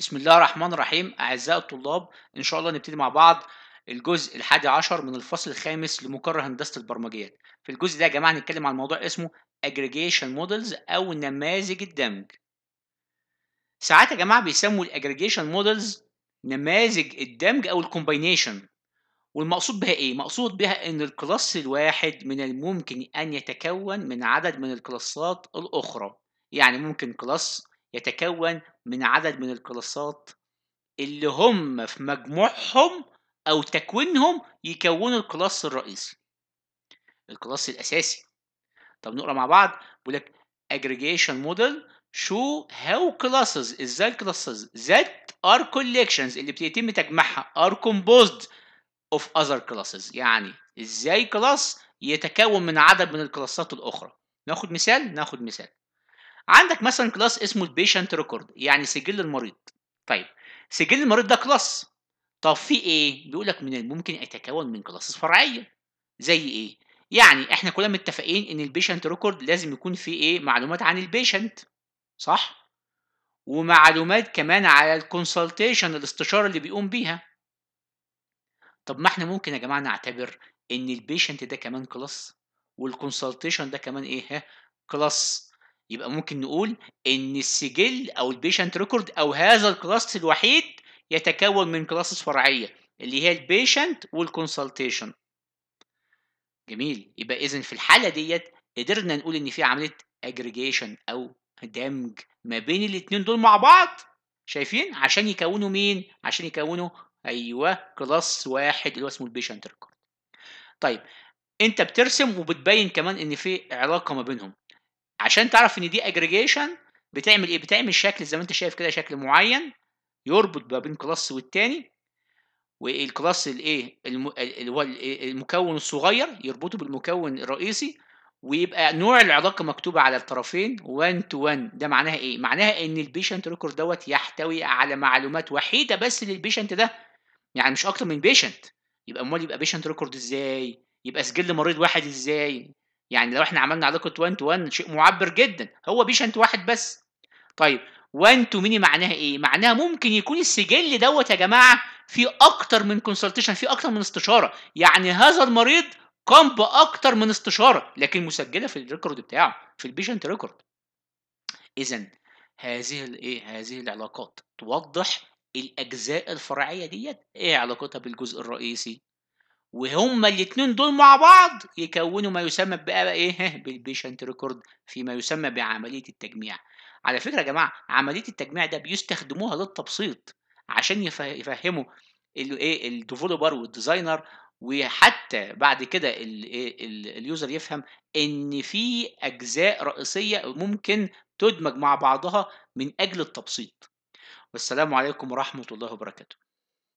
بسم الله الرحمن الرحيم. أعزائي الطلاب إن شاء الله نبتدي مع بعض الجزء الحادي عشر من الفصل الخامس لمقرر هندسة البرمجيات. في الجزء ده يا جماعة هنتكلم عن موضوع اسمه aggregation models أو نماذج الدمج. ساعات يا جماعة بيسموا ال aggregation models نماذج الدمج أو ال combination والمقصود بها إيه؟ مقصود بها إن ال class الواحد من الممكن أن يتكون من عدد من الكلاسات الأخرى. يعني ممكن class يتكون من عدد من الكلاسات اللي هم في مجموعهم أو تكوينهم يكونوا ال class الرئيسي. ال class الأساسي. طب نقرأ مع بعض. بيقول لك aggregation model show how classes إزاي ال classes that are collections اللي بيتم تجميعها are composed of other classes. يعني إزاي class يتكون من عدد من الكلاسات الأخرى. ناخد مثال؟ ناخد مثال. عندك مثلا class اسمه ال patient record يعني سجل المريض. طيب سجل المريض ده class. طب في إيه؟ بيقول لك من الممكن يتكون من classes فرعية. زي إيه؟ يعني إحنا كلنا متفقين إن ال patient record لازم يكون فيه إيه؟ معلومات عن ال patient صح؟ ومعلومات كمان على ال consultation الاستشارة اللي بيقوم بيها. طب ما إحنا ممكن يا جماعة نعتبر إن ال patient ده كمان class وال consultation ده كمان إيه؟ class. يبقى ممكن نقول إن السجل أو ال patient record أو هذا ال class الوحيد يتكون من classes فرعية اللي هي ال patient وال consultation جميل. يبقى اذا في الحالة ديت قدرنا نقول إن في عملية اجريجيشن أو دمج ما بين الاثنين دول مع بعض. شايفين؟ عشان يكونوا مين؟ عشان يكونوا أيوه class واحد اللي هو اسمه ال patient record طيب أنت بترسم وبتبين كمان إن في علاقة ما بينهم. عشان تعرف إن دي اجريجيشن بتعمل إيه؟ بتعمل شكل زي ما أنت شايف كده شكل معين يربط ما بين class والتاني وال class الإيه؟ اللي هو المكون الصغير يربطه بالمكون الرئيسي ويبقى نوع العلاقة مكتوبه على الطرفين 1 to 1 ده معناها إيه؟ معناها إن ال patient record دوت يحتوي على معلومات وحيدة بس لل patient ده. يعني مش أكتر من patient يبقى أمال يبقى patient record إزاي؟ يبقى سجل مريض واحد إزاي؟ يعني لو إحنا عملنا علاقه 1 to 1 شيء معبر جدا. هو patient واحد بس. طيب 1 to many معناها إيه؟ معناها ممكن يكون السجل دوت يا جماعة في أكتر من consultation في أكتر من استشارة. يعني هذا المريض قام باكتر من استشارة لكن مسجلة في ال record بتاعه في ال patient record اذا هذه الايه هذه العلاقات توضح الأجزاء الفرعية ديت. إيه علاقتها بالجزء الرئيسي؟ وهما الاثنين دول مع بعض يكونوا ما يسمى بقى إيه بال patient record فيما يسمى بعملية التجميع. على فكرة يا جماعة عملية التجميع ده بيستخدموها للتبسيط عشان يفهموا الايه ال developer وال designer وحتى بعد كده ال user يفهم إن في أجزاء رئيسية ممكن تدمج مع بعضها من أجل التبسيط. والسلام عليكم ورحمة الله وبركاته.